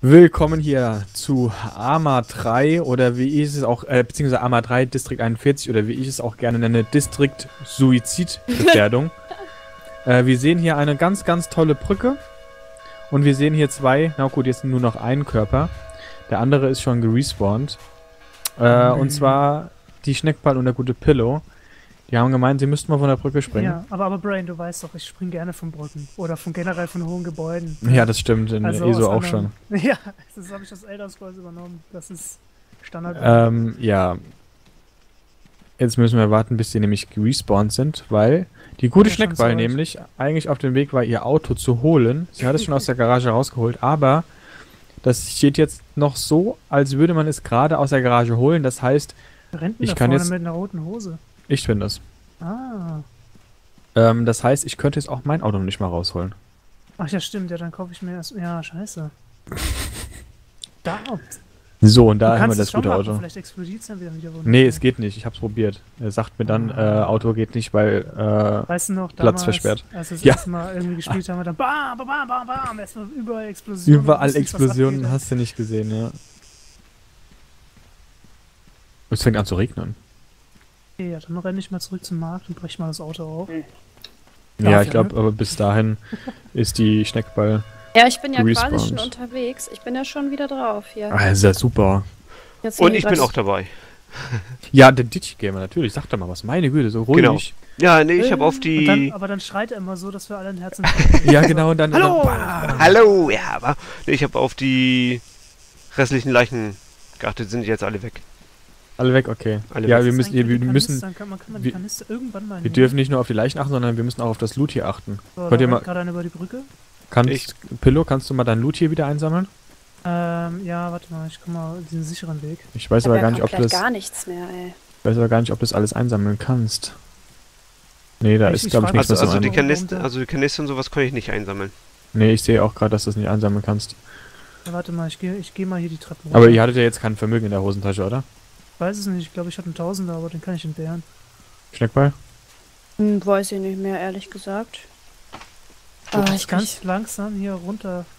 Willkommen hier zu AMA 3 oder wie ich es auch, äh, beziehungsweise AMA 3 District 41 oder wie ich es auch gerne nenne, District Suizidgefährdung. äh, wir sehen hier eine ganz, ganz tolle Brücke und wir sehen hier zwei, na gut, jetzt nur noch einen Körper. Der andere ist schon gerespawnt. Äh, und zwar die Schneckball und der gute Pillow. Die haben gemeint, sie müssten mal von der Brücke springen. Ja, aber, aber Brain, du weißt doch, ich springe gerne von Brücken. Oder von generell von hohen Gebäuden. Ja, das stimmt, in Also ESO auch schon. Ja, das habe ich aus Elder Scrolls übernommen. Das ist Standard. Ähm, ja. Jetzt müssen wir warten, bis die nämlich gerespawnt sind, weil die gute Ja, Schneckball nämlich eigentlich auf dem Weg war, ihr Auto zu holen. Sie hat es schon aus der Garage rausgeholt, aber das steht jetzt noch so, als würde man es gerade aus der Garage holen. Das heißt, ich kann jetzt- mit einer roten Hose. Ich finde es. Ah. Ähm, das heißt, ich könnte jetzt auch mein Auto nicht mal rausholen. Ach ja, stimmt. Ja, dann kaufe ich mir erst. Ja, scheiße. Da. So, und da haben wir das es gute machen, Auto. Vielleicht explodiert es dann wieder wieder. Nee, es geht nicht. Ich hab's probiert. Er sagt mir dann, äh, Auto geht nicht, weil, äh, Weißt du noch, Platz damals, versperrt. als wir das Ja. erste Mal irgendwie gespielt haben, wir dann bam, bam, bam, bam, bam, erstmal überall Explosionen. überall Explosionen hast du nicht gesehen, ja. Es fängt an zu regnen. Okay, ja, dann renne ich mal zurück zum Markt und brech mal das Auto auf. Ja, Darf ich ja, glaube, ne? aber bis dahin ist die Schneckball. Ja, ich bin ja quasi schon unterwegs. Ich bin ja schon wieder drauf hier. Ah, ist ja super. Jetzt Und ich bin auch dabei. Ja, der Ditch-Gamer, natürlich. Sag doch mal was. Meine Güte, so ruhig. Genau. Ja, nee, ich habe auf Und dann, die. aber dann schreit er immer so, dass wir alle ein Herz Ja, genau, und dann. Hallo! Dann. Hallo, ja, aber nee, ich habe auf die restlichen Leichen geachtet. Sind jetzt alle weg. Alle weg, okay. Alle ja, weg. wir Das müssen, wir müssen, kann man, kann man die wir- Kanister irgendwann mal wir dürfen nicht nur auf die Leichen achten, sondern wir müssen auch auf das Loot hier achten. So, Könnt ihr mal- gerade über die Brücke. Kannst, Ich- Pillow, kannst du mal dein Loot hier wieder einsammeln? Ähm, ja, warte mal, ich komm mal diesen sicheren Weg. Ich weiß aber ja gar nicht, ob du das, gar nichts mehr, ey. ich weiß aber gar nicht, ob du das alles einsammeln kannst. Nee, da Ich- ist, glaube ich, nichts Also, mehr also, die der- also die Kanister und sowas konnte ich nicht einsammeln. Nee, ich sehe auch gerade, dass du es nicht einsammeln kannst. Ja, warte mal, ich gehe ich geh mal hier die Treppe runter. Aber ihr hattet ja jetzt kein Vermögen in der Hosentasche, oder? Ich weiß es nicht, ich glaube, ich hatte einen Tausender, aber den kann ich entbehren. Schneckball? Hm, weiß ich nicht mehr, ehrlich gesagt. Du Ah, musst ich ganz langsam hier runter.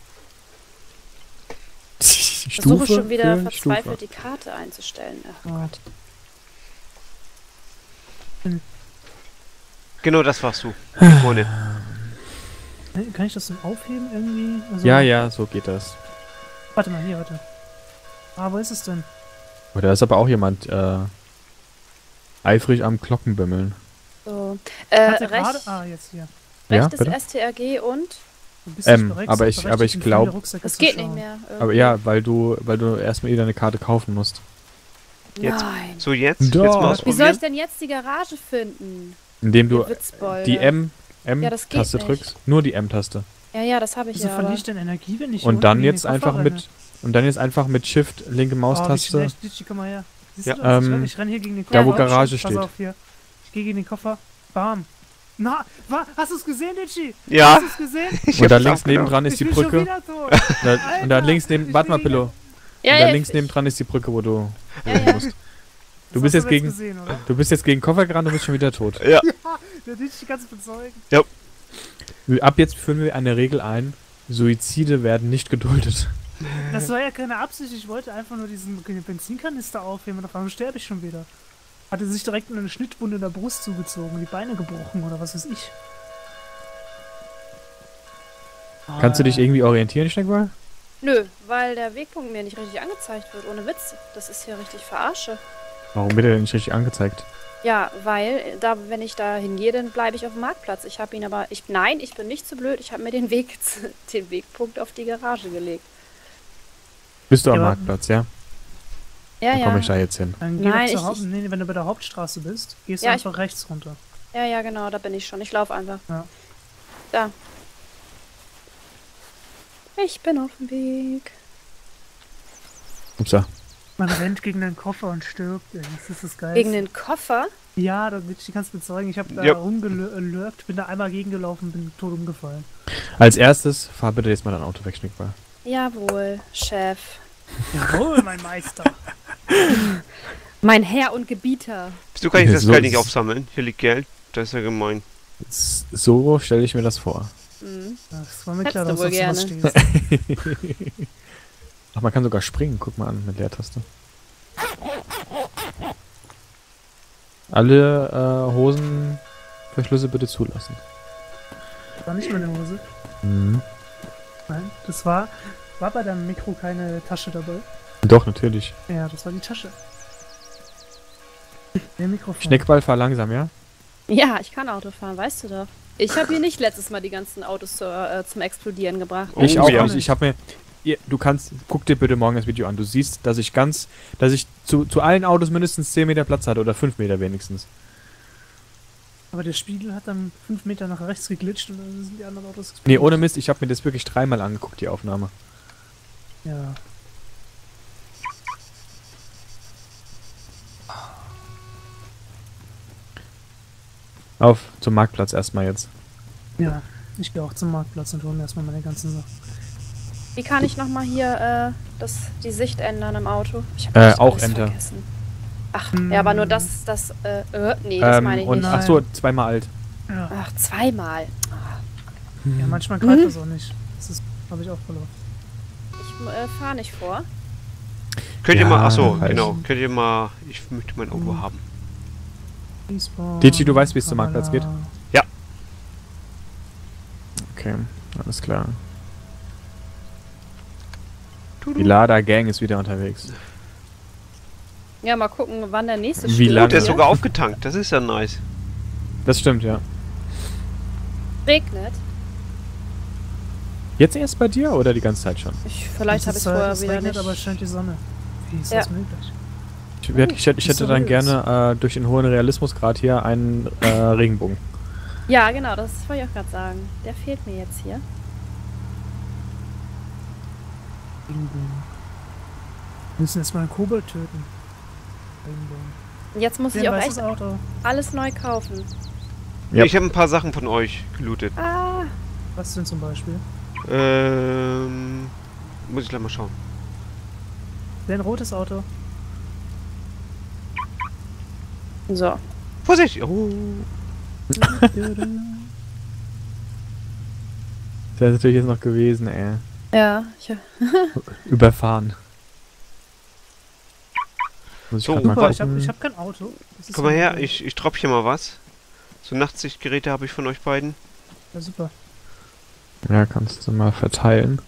Ich versuche schon wieder verzweifelt die Karte einzustellen. Ach Oh. Gott. Genau das warst du. Ohne. Kann kann ich das denn aufheben irgendwie? Also, Ja, ja, so geht das. Warte mal, hier, warte. Ah, wo ist es denn? Aber da ist aber auch jemand äh, eifrig am Glockenbimmeln. So. Äh, recht, Ah, jetzt hier. Ja, recht ist bitte? STRG und? Du bist Ähm, aber ich- aber ich berechtigt, in glaub- viele Rucksäcke Das zu geht nicht mehr. Aber irgendwie. ja, weil du, weil du erstmal wieder eine Karte kaufen musst. Jetzt. Nein. So, jetzt? Doch. Jetzt mal Wie soll ich denn jetzt die Garage finden? Indem du die M, Ja, M-Taste nicht. drückst. Nur die M-Taste. Ja, ja, das habe ich Wieso ja. verliere Aber ich denn Energie, wenn ich Und dann jetzt einfach mit und dann jetzt einfach mit Shift linke Oh, Maustaste. schlecht. Ditchi, komm mal her. Siehst Ja, du das? ich ähm, renn- ich renne hier gegen den Koffer. da, wo Ja, Garage Pass steht. auf hier. Ich gehe gegen den Koffer. Bam. Na, wa, hast du es gesehen, Ditchi? Ja, Hast du es gesehen? ich Und da links nebendran ist ich die bin schon Brücke. wieder tot. Da, und da links neben, ich warte mal, Pillow. ja, und da ja, links ich- nebendran ist die Brücke, wo du. Ja, ja. musst. Du bist jetzt gegen, Gesehen, oder? du bist jetzt gegen Koffer gerannt und bist schon wieder tot. Ja, Der Ditchi kann es bezeugen. Ab jetzt führen wir eine Regel ein: Suizide werden nicht geduldet. Das war ja keine Absicht. Ich wollte einfach nur diesen Benzinkanister aufheben und auf einmal sterbe ich schon wieder. Hatte sich direkt eine Schnittwunde in der Brust zugezogen, die Beine gebrochen oder was weiß ich. Kannst du dich Ah. irgendwie orientieren, Schneckball? Nö, weil der Wegpunkt mir nicht richtig angezeigt wird. Ohne Witz. Das ist hier richtig verarsche. Warum wird er denn nicht richtig angezeigt? Ja, weil da, wenn ich da hingehe, dann bleibe ich auf dem Marktplatz. Ich habe ihn aber, ich, nein, ich bin nicht so blöd. Ich habe mir den Weg, den Wegpunkt auf die Garage gelegt. Bist du am Ja, Marktplatz, ja? Ja, Dann ja. komme ich da jetzt hin. Dann geh Nein, ich- ich- nee, wenn du bei der Hauptstraße bist, gehst Ja, du ich- einfach rechts runter. Ja, ja, genau, da bin ich schon. Ich laufe einfach. Ja. Da. Ich bin auf dem Weg. Upsa. Man rennt gegen den Koffer und stirbt. Das ist das geil. Gegen den Koffer? Ja, das ich kannst bezeugen. Ich habe da Ja. rumgelurkt, bin da einmal gegengelaufen, bin tot umgefallen. Als erstes, fahr bitte jetzt mal dein Auto weg, Schneckball. Jawohl, Chef. Jawohl, mein Meister. Mein Herr und Gebieter. Wieso kann ich das So Geld nicht aufsammeln? Hier liegt Geld. Das ist ja gemein. So stelle ich mir das vor. Mhm. Das war mir klar, du dass du gerne. stehst. Ach, man kann sogar springen. Guck mal an mit Leertaste. Alle äh, Hosenverschlüsse bitte zulassen. War nicht meine Hose. Mhm. Nein, das war. War bei deinem Mikro keine Tasche dabei? Doch, natürlich. Ja, das war die Tasche. Der Mikrofon. Schneckball, fahr langsam, ja? Ja, ich kann Auto fahren, weißt du doch. Ich habe hier nicht letztes Mal die ganzen Autos zu, äh, zum Explodieren gebracht. Oh, ich auch ja. nicht. Ich habe mir. Ihr, du kannst. Guck dir bitte morgen das Video an. Du siehst, dass ich ganz. Dass ich zu, zu allen Autos mindestens 10 Meter Platz hatte oder 5 Meter wenigstens. Aber der Spiegel hat dann 5 Meter nach rechts geglitscht und dann sind die anderen Autos Nee, explodiert. ohne Mist, ich habe mir das wirklich dreimal angeguckt, die Aufnahme. Ja. Auf zum Marktplatz erstmal jetzt. Ja. Ich gehe auch zum Marktplatz und hole mir erstmal meine ganzen Sachen. Wie kann ich nochmal hier äh, das, die Sicht ändern im Auto? Ich hab Äh, auch Enter. Vergessen. Ach, ja, aber nur das, das, äh, äh nee, das Ähm, meine ich und nicht. ach so, zweimal alt. Ja. Ach, zweimal. ja, manchmal greift Mhm. das auch nicht. Das ist, habe ich auch verloren. Ich äh, fahre nicht vor. Könnt ihr Ja, mal, ach so, genau, könnt ihr mal, ich möchte mein Auto Mhm. haben. Digi, du weißt, wie es zum Marktplatz geht? Kamala. Okay, alles klar. Die Lada Gang ist wieder unterwegs. Ja, mal gucken, wann der nächste Wie stirbt lange? Und der ist sogar aufgetankt, das ist ja nice. Das stimmt, ja. regnet. Jetzt erst bei dir oder die ganze Zeit schon? Ich, vielleicht habe ich Es vorher es wieder regnet, nicht. aber es scheint die Sonne. Wie ist Ja. das möglich? Ich, werd- ich, hätte- ich hätte dann gerne äh, durch den hohen Realismusgrad hier einen äh, Regenbogen. Ja, genau, das wollte ich auch gerade sagen. Der fehlt mir jetzt hier. Regenbogen. Wir müssen jetzt mal einen Kobold töten. Jetzt muss Wer ich auch echt das Auto? alles neu kaufen. Ja. Ich habe ein paar Sachen von euch gelootet. Ah, Was denn zum Beispiel? Ähm, muss ich gleich mal schauen. Ein rotes Auto? so. Vorsicht! Oh. Das wäre natürlich jetzt noch gewesen, ey. Ja, ich, Überfahren. Muss ich So, mal Super, ich habe hab kein Auto. Das ist Komm mal her, ich, ich dropp hier mal was. So Nachtsichtgeräte habe ich von euch beiden. Ja, super. Ja, kannst du mal verteilen.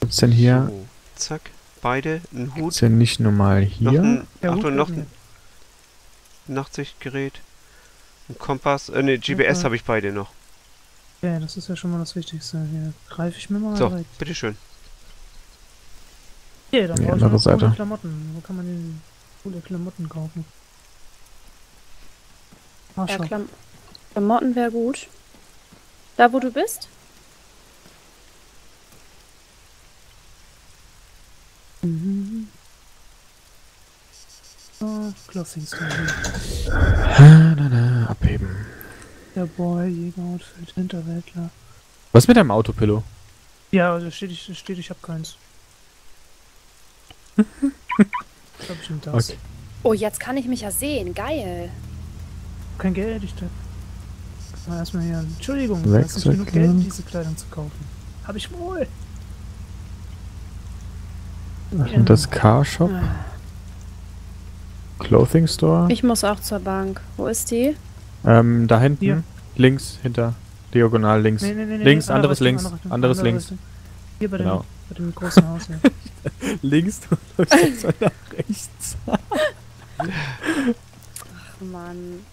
Gibt's denn hier? So, zack, beide. Ein Gibt's Hut. denn nicht normal Noch hier? ein, Der Hut Achtung, noch ein Nachtsichtgerät. Ein Kompass. Äh, ne, GPS Super. habe ich beide noch. Ja, das ist ja schon mal das Wichtigste. Hier greife ich mir mal So, direkt. bitteschön. Hier, dann brauche ich andere noch coole Seite. Klamotten. Wo kann man denn coole Klamotten kaufen? Ah, Ja. Klam Klamotten wäre gut. Da, wo du bist? Mhm. Oh, Clothing. Ah, na, na, abheben. Der Boy, Jäger-Outfit, Hinterwäldler. Was mit deinem Auto, Pillow? Ja, da steht, ich, steht, ich hab keins. Ich hab bestimmt das. Okay. Oh, jetzt kann ich mich ja sehen. Geil. Kein Geld, ich Mal erstmal hier. Entschuldigung, du hast nicht genug Geld, um diese Kleidung zu kaufen. Hab ich wohl. Und das Car Shop, Ah. Clothing Store. Ich muss auch zur Bank. Wo ist die? Ähm, da hinten, Hier. links, hinter, diagonal links. Nee, nee, nee, nee, Links, andere anderes Richtung, links, anderes andere links. Hier bei, Genau. Dem, bei dem großen Haus hier. links, du läufst jetzt nach rechts. Ach, Mann.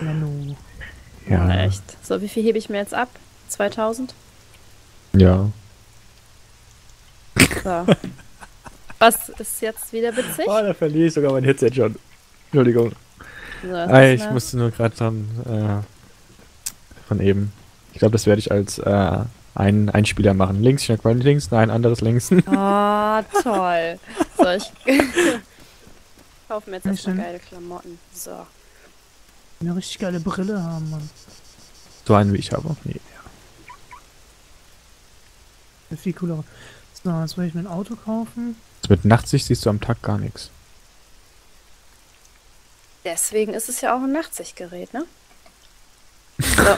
Menno. Ja, Echt. So, wie viel hebe ich mir jetzt ab? 2000? ja. So. Was ist jetzt wieder witzig? Oh, da verliere ich sogar mein Headset schon. Entschuldigung. So, ist ich musste nur gerade dran, äh, von eben. Ich glaube, das werde ich als, äh, einen Einspieler machen. Links, ich mal links, nein, anderes links. Oh, toll. So, ich kaufe mir jetzt Nicht erstmal geile Klamotten. So. Eine richtig geile Brille haben, Mann. so einen wie ich habe. Nee. Eine viel coolere. So, jetzt will ich mir ein Auto kaufen. Mit Nachtsicht siehst du am Tag gar nichts. Deswegen ist es ja auch ein Nachtsichtgerät, ne? So.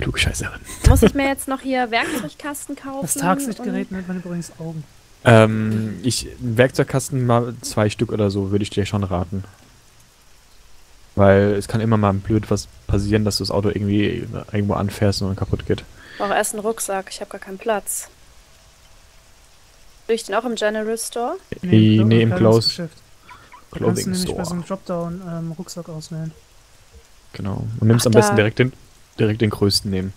Klugscheißerin. Muss ich mir jetzt noch hier Werkzeugkasten kaufen? Das Tagsichtgerät nennt man übrigens Augen. Ähm, ich, Werkzeugkasten mal zwei Stück oder so, würde ich dir schon raten. Weil es kann immer mal blöd was passieren, dass du das Auto irgendwie irgendwo anfährst und dann kaputt geht. Ich brauche erst einen Rucksack. Ich habe gar keinen Platz. Tue ich den auch im General Store? Nee, Klo- nee, im Close. Da kannst du Clothing nämlich bei so Store. einem Dropdown ähm, Rucksack auswählen. Genau. Und nimmst Ach, am besten da. direkt den, direkt den größten nehmen.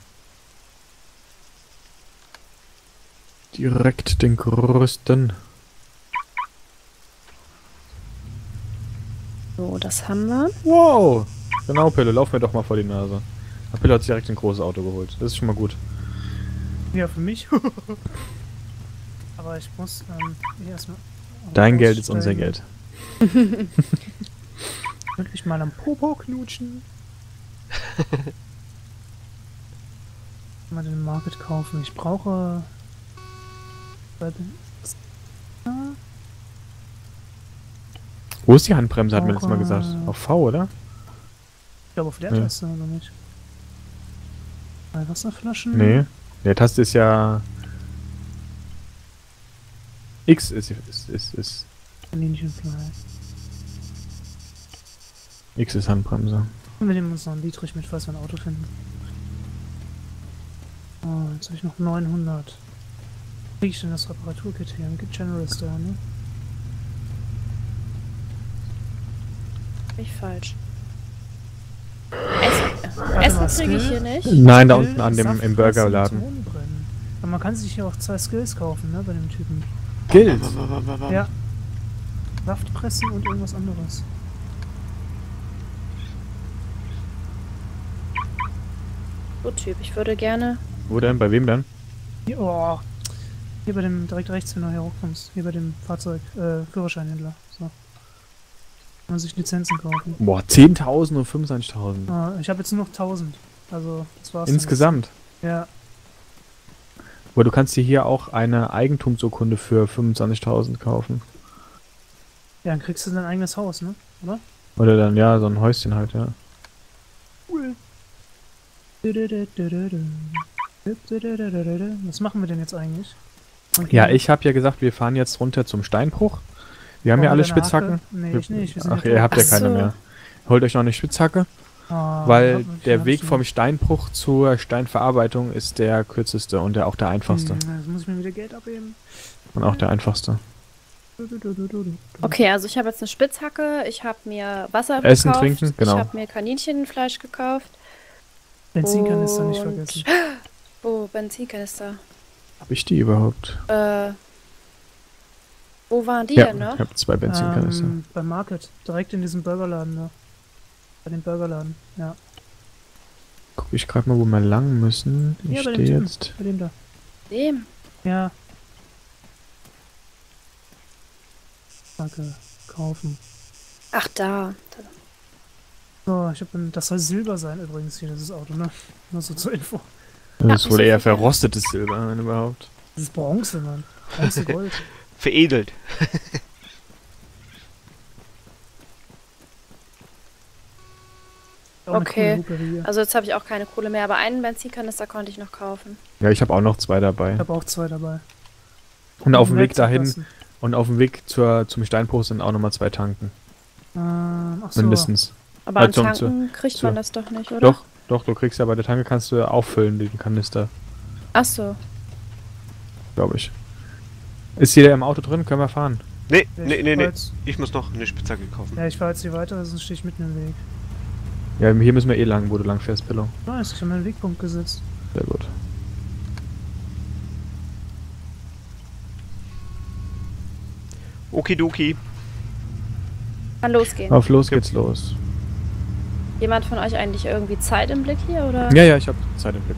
Direkt den größten. So, das haben wir. Wow! Genau, Pille, lauf mir doch mal vor die Nase. Ah, Pille hat sich direkt ein großes Auto geholt. Das ist schon mal gut. Ja, für mich. Aber ich muss ähm, hier erstmal. Dein Geld ist unser. Geld. Wirklich mal am Popo knutschen. Mal den Market kaufen. Ich brauche. Wo ist die Handbremse, hat mir letztes Mal gesagt. Auf V, oder? Ich glaube auf der Ja. Taste oder nicht. Bei Wasserflaschen? Nee. Der Taste ist ja. X ist, ist, ist, ist. X ist Handbremse. Und wir nehmen uns noch einen Dietrich mit, falls wir ein Auto finden. Oh, jetzt habe ich noch 900. Krieg ich denn das Reparaturkit hier? Gibt General Store, ne? Nicht falsch. Essen, Essen kriege ich hier nicht. Nein, da unten an dem Saft im Burgerladen. Aber man kann sich hier auch zwei Skills kaufen, ne, bei dem Typen. Gilt. Ja. Saft pressen und irgendwas anderes. So Typ, ich würde gerne. Wo denn? Bei wem denn? Hier, oh. Hier bei dem, direkt rechts, wenn du hier hochkommst. Hier bei dem Fahrzeug, äh, Führerscheinhändler. So. Kann man sich Lizenzen kaufen. Boah, 10.000 und 25.000. Ah, ich habe jetzt nur noch 1000. Also, das war's. Insgesamt. Ja. Aber du kannst dir hier auch eine Eigentumsurkunde für 25.000 kaufen. Ja, dann kriegst du dein eigenes Haus, ne? Oder? Oder dann, ja, so ein Häuschen halt, ja. Cool. Was machen wir denn jetzt eigentlich? Okay. Ja, ich habe ja gesagt, wir fahren jetzt runter zum Steinbruch. Wir haben ja alle Spitzhacken. Hacke? Nee, ich nicht. Wir sind Ach, ja ihr habt ja Ach keine so. mehr. Holt euch noch eine Spitzhacke, Ah, weil ich- der Weg vom. Steinbruch zur Steinverarbeitung ist der kürzeste und der auch der einfachste. Hm, Jetzt muss ich mir wieder Geld abheben. Und auch der einfachste. Okay, also ich habe jetzt eine Spitzhacke, ich habe mir Wasser Essen, gekauft, trinken, genau. ich habe mir Kaninchenfleisch gekauft. Benzinkanister nicht vergessen. Oh, Benzinkanister. Hab ich die überhaupt? Äh, wo waren die ja, denn, ne? ich habe zwei Benzinkanister. Ähm, beim Market. Direkt in diesem Burgerladen da. Bei dem Burgerladen. Ja. Guck ich gerade mal, wo wir lang müssen. Ich Ja, stehe jetzt. Bei dem da. Dem. Ja. Danke. Kaufen. Ach, da. So, ich hab ein, das soll Silber sein übrigens hier, dieses Auto, ne? Nur so zur Info. Das Ja, ist wohl so eher verrostetes Silber, wenn überhaupt. Das ist Bronze, Mann. Bronze Gold. Veredelt. Okay. Also jetzt habe ich auch keine Kohle mehr, aber einen Benzinkanister konnte ich noch kaufen. Ja, ich habe auch noch zwei dabei. Ich habe auch zwei dabei. Und auf dem Weg dahin und auf dem Weg zur, zum Steinbruch sind auch nochmal zwei Tanken. Ähm, ach so. Mindestens. Aber Ja, an Tanken kriegt zur- man das doch nicht, oder? Doch, doch, du kriegst ja bei der Tanke kannst du auffüllen, den Kanister, Ach so. glaube ich. Ist jeder im Auto drin? Können wir fahren? Nee, Ja, nee, ich nee, nee. Jetzt, Ich muss noch eine Spitzhacke kaufen. ja, ich fahre jetzt hier weiter, sonst stehe ich mitten im Weg. Ja, hier müssen wir eh lang, wo du lang fährst, Pillow. Nice, ich habe meinen Wegpunkt gesetzt. Sehr gut. Okidoki. Kann losgehen. Auf los geht's los. Jemand von euch eigentlich irgendwie Zeit im Blick hier, oder? Ja, ja, ich habe Zeit im Blick.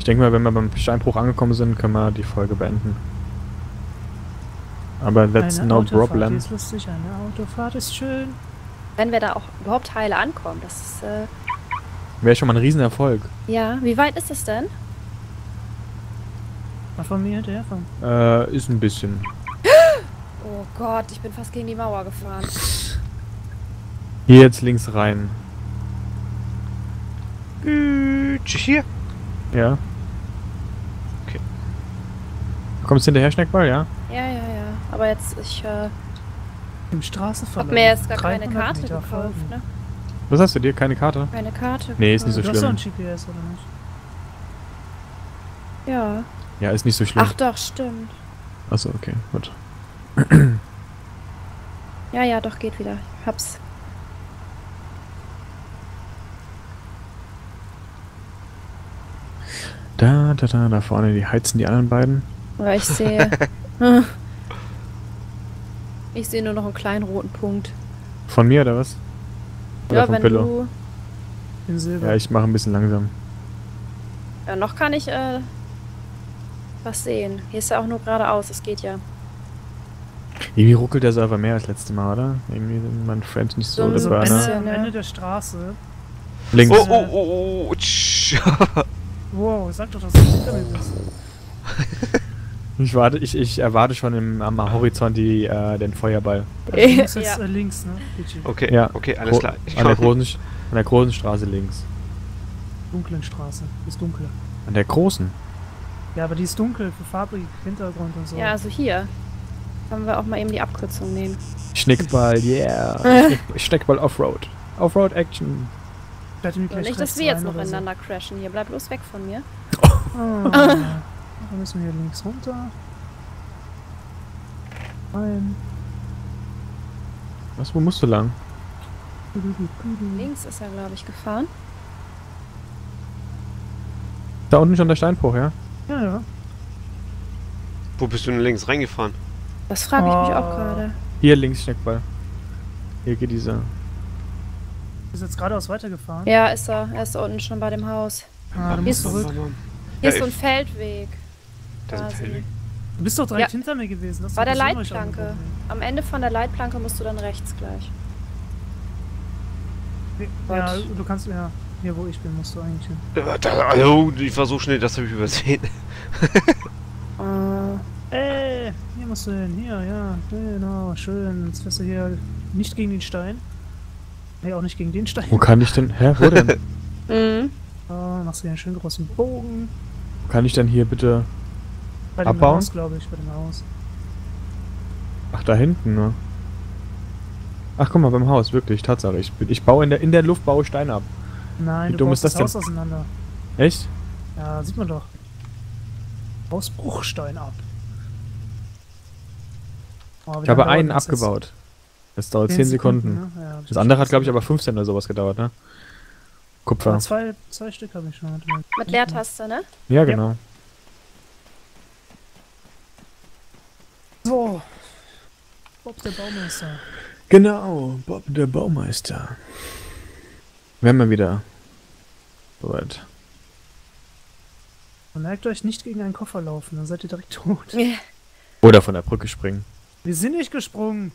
Ich denke mal, wenn wir beim Steinbruch angekommen sind, können wir die Folge beenden. Aber that's eine no Autofahrt problem. ist lustig, eine Autofahrt ist schön. Wenn wir da auch überhaupt heile ankommen. Das ist, äh, Wäre schon mal ein Riesenerfolg. ja. Wie weit ist es denn? Mal von mir hinterherfahren. Äh, ist ein bisschen. Oh Gott, ich bin fast gegen die Mauer gefahren. Hier jetzt links rein. Tschüss. Tütsch, hier. Ja. Okay. Du kommst hinterher, Schneckball, ja? Ja, ja, ja. Aber jetzt, ich äh, Im Straßenverlauf. hab mir jetzt gar keine 300 Karte Meter gekauft, folgen. ne? Was hast du dir? Keine Karte? Keine Karte. Nee, ist nicht so Du hast doch ein schlimm. GPS, oder nicht? Ja. Ja, ist nicht so schlimm. Ach doch, stimmt. Achso, okay, gut. Ja, ja, doch, geht wieder. Hab's. Da, da, da, da vorne, die heizen die anderen beiden. Aber ich sehe. ich sehe nur noch einen kleinen roten Punkt. Von mir oder was? Oder ja, von wenn Pillow? du. In Silber. Ja, ich mache ein bisschen langsam. Ja, noch kann ich äh, was sehen. Hier ist ja auch nur geradeaus, es geht ja. Irgendwie ruckelt der Server mehr als letztes Mal, oder? Irgendwie sind mein Friend nicht so, So ein das war, ne? bisschen, am ja. Ende der Straße. Links. Oh, oh, oh, oh, tsch. Wow, sag doch, dass du hinter mir bist. Ich warte, ich, ich erwarte schon im, am Horizont die, äh, den Feuerball. Also, jetzt Ja. äh, links, ne? Okay, Ja. okay, alles klar. Ich An der, großen, an der großen Straße links. Dunklen Straße. Ist dunkel. An der großen? Ja, aber die ist dunkel für farbig Hintergrund und so. Ja, also hier. Können wir auch mal eben die Abkürzung nehmen. Schnickball, yeah. Schnick- Schnickball Offroad. Offroad Action. Gleich nicht, dass wir jetzt noch so. ineinander crashen. Hier, bleib bloß weg von mir. Ah, dann müssen wir hier links runter. Rein. Was, wo musst du lang? Links ist er, glaube ich, gefahren. Da unten schon der Steinbruch, ja? Ja, ja. Wo bist du denn links reingefahren? Das frage ich mich Oh. auch gerade. Hier links Schneckball. Hier geht dieser. Ist jetzt geradeaus weitergefahren. Ja, ist er. Er ist da unten schon bei dem Haus. Ah, du Hier musst ist- zurück. Hier Ja, ist so ein Feldweg. Das ist ein. Feldweg. Du bist doch direkt Ja. hinter mir gewesen. Das Bei der Leitplanke. Am Ende von der Leitplanke musst du dann rechts gleich. Ja, Gott. du kannst ja. Hier, wo ich bin, musst du eigentlich hin. Äh, da- Also, ich war so schnell, das habe ich übersehen. Äh, Ey, hier musst du hin. Hier, ja. Genau, schön. Jetzt fährst du hier nicht gegen den Stein. Nee, auch nicht gegen den Stein. Wo kann ich denn. Hä, wo denn? mhm. Oh, machst du hier einen schönen großen Bogen. Wo kann ich denn hier bitte. Bei dem Abbauen? Haus, glaube ich, bei dem Haus. Ach, da hinten, ne? Ach, guck mal, beim Haus, wirklich, Tatsache. Ich, ich baue in der, in der Luft baue Steine ab. Nein, Wie du dumm ist das das Haus auseinander. Echt? Ja, sieht man doch. Baust Bruchstein ab. Oh, Ich habe einen abgebaut. Das dauert 10 Sekunden. ne? Ja, Das andere hat, glaube ich, aber 15 oder sowas gedauert, ne? Kupfer. Ja, zwei, zwei Stück habe ich schon. Mal. Mit Leertaste, ne? Ja, genau. So. Bob der Baumeister. Genau, Bob der Baumeister. Werden wir wieder. Soweit. Merkt euch nicht gegen einen Koffer laufen, dann seid ihr direkt tot. Oder von der Brücke springen. Wir sind nicht gesprungen.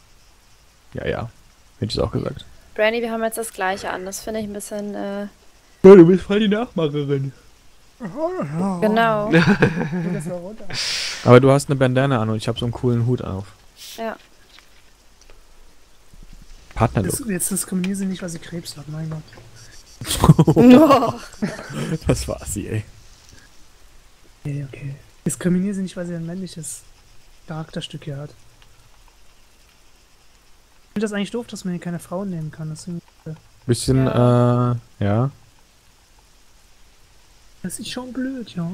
Ja, ja. Hätte ich auch gesagt. Brandy, wir haben jetzt das gleiche an. Das finde ich ein bisschen, äh, Ja, du bist voll die Nachmacherin. genau. Aber du hast eine Bandana an und ich habe so einen coolen Hut auf. Ja. Partnerlook. Jetzt, jetzt diskriminieren sie nicht, weil sie Krebs hat, mein Gott. Oh. Das war sie, ey. Okay, okay. Diskriminieren sie nicht, weil sie ein männliches Charakterstück hier hat. Ich finde das eigentlich doof, dass man hier keine Frauen nehmen kann. Das, ist- Bisschen, äh, ja. das ist schon blöd, ja.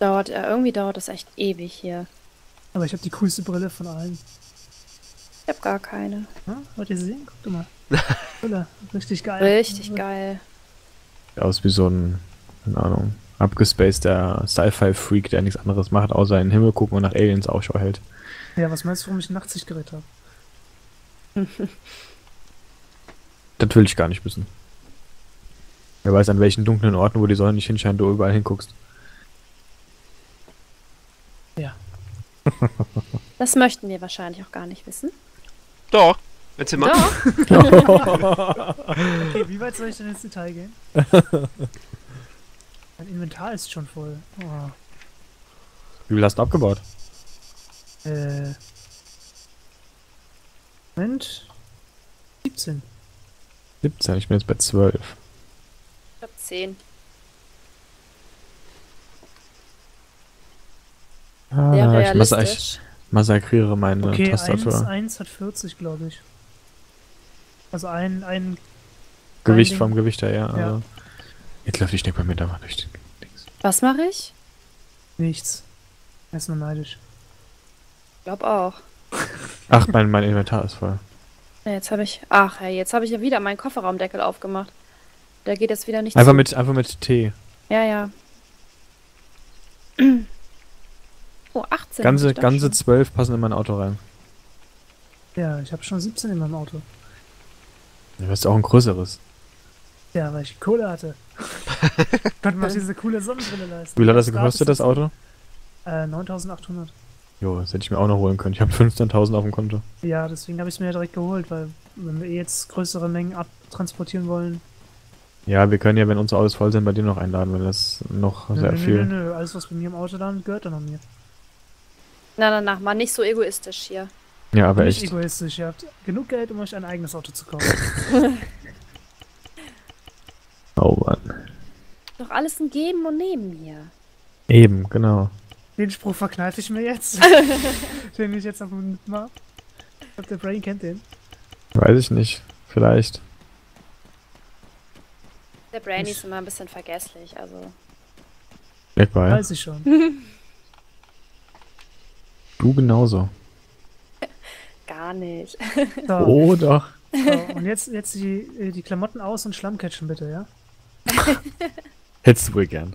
Dauert, äh, irgendwie dauert das echt ewig hier. Aber ich habe die coolste Brille von allen. Ich habe gar keine. Ja, wollt ihr sie sehen? Guckt mal. Brille. Richtig geil. Richtig geil. Sieht aus wie so ein, keine Ahnung, abgespaceder Sci-Fi-Freak, der nichts anderes macht, außer in den Himmel gucken und nach Aliens Ausschau hält. Ja, was meinst du, warum ich ein Nachtsichtgerät habe? Das will ich gar nicht wissen. Wer weiß, an welchen dunklen Orten, wo die Sonne nicht hinscheint, du überall hinguckst. Das möchten wir wahrscheinlich auch gar nicht wissen. Doch, erzähl mal. Doch. Okay, wie weit soll ich denn ins Detail gehen? Mein Inventar ist schon voll. Oh, Wie viel hast du abgebaut? äh. Moment. 17. 17, ich bin jetzt bei 12. Ich habe 10. Ah, Sehr ich massa ich realistisch. massakriere meine Okay, 1, Tastatur. 1 hat 40, glaube ich. Also ein, ein Gewicht Ding. vom Gewicht her, ja. Ja. Also. Jetzt läuft die Schnecke bei mir da mal durch den Dings. Was mache ich? nichts. Er ist nur neidisch. Ich glaube auch. Ach, mein, mein Inventar ist voll. Ja, Jetzt habe ich. Ach, hey, jetzt habe ich ja wieder meinen Kofferraumdeckel aufgemacht. Der geht jetzt wieder nicht Einfach zu. mit, einfach mit T. Ja, ja. Oh, 18. Ganze, ganze schon. zwölf passen in mein Auto rein. Ja, ich habe schon 17 in meinem Auto. Du hast auch ein größeres. Ja, weil ich Kohle hatte. Konnte man diese coole Sonnenbrille leisten. Wie viel hat das gekostet, das Auto? Äh, 9800. Jo, das hätte ich mir auch noch holen können. Ich habe 15.000 auf dem Konto. Ja, deswegen habe ich es mir ja direkt geholt, weil wenn wir eh jetzt größere Mengen abtransportieren wollen. Ja, wir können ja, wenn unsere Autos voll sind, bei dir noch einladen, weil das noch Nö, sehr nö, viel. nö, nö, alles was bei mir im Auto landet, gehört dann an mir. Na, na, na, mal nicht so egoistisch hier. Ja, aber Nicht echt. egoistisch, ihr habt genug Geld, um euch ein eigenes Auto zu kaufen. Oh Mann. Doch alles ein Geben und Nehmen hier. Eben, genau. Den Spruch verkneife ich mir jetzt. den ich jetzt auf dem Lippen hab. Ich glaube, der Brain kennt den. Weiß ich nicht. Vielleicht. Der Brainy Ich- ist immer ein bisschen vergesslich, also. Weg bei. Weiß ich schon. Du genauso. Gar nicht. So, Oh doch. so und jetzt, jetzt die, äh, die Klamotten aus und Schlammcatchen bitte, ja? Hättest du wohl gern.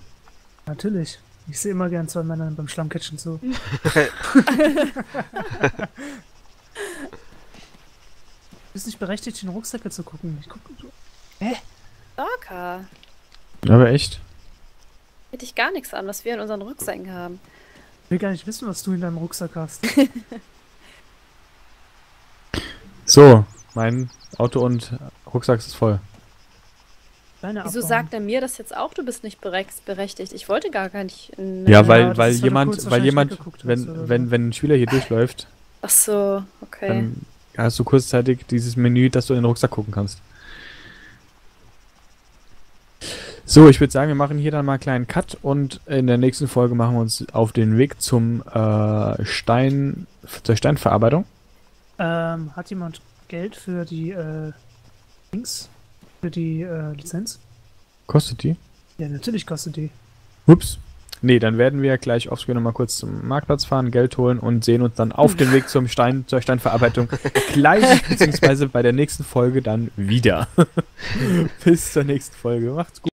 Natürlich. Ich sehe immer gern zwei Männer beim Schlammcatchen zu. du bist nicht berechtigt, in Rucksäcke zu gucken. Ich guck, du, Locker. Aber echt. Hätte ich gar nichts an, was wir in unseren Rucksäcken haben. ich will gar nicht wissen, was du in deinem Rucksack hast. So, mein Auto und Rucksack ist voll. Deine Wieso abbauen. sagt er mir das jetzt auch? Du bist nicht berecht- berechtigt. Ich wollte gar nicht. In, Ja, Ja, weil, das weil jemand, kurz weil jemand, weggeguckt hast wenn, wenn, wenn ein Spieler hier durchläuft, Ach so, okay. dann hast du kurzzeitig dieses Menü, dass du in den Rucksack gucken kannst. So, ich würde sagen, wir machen hier dann mal einen kleinen Cut und in der nächsten Folge machen wir uns auf den Weg zum äh, Stein, zur Steinverarbeitung. Ähm, hat jemand Geld für die, äh, Dings? Für die, äh, Lizenz? Kostet die? Ja, natürlich kostet die. Ups. Nee, dann werden wir gleich offscreen nochmal kurz zum Marktplatz fahren, Geld holen und sehen uns dann auf dem Weg zum Stein, zur Steinverarbeitung gleich, beziehungsweise bei der nächsten Folge dann wieder. Bis zur nächsten Folge. Macht's gut.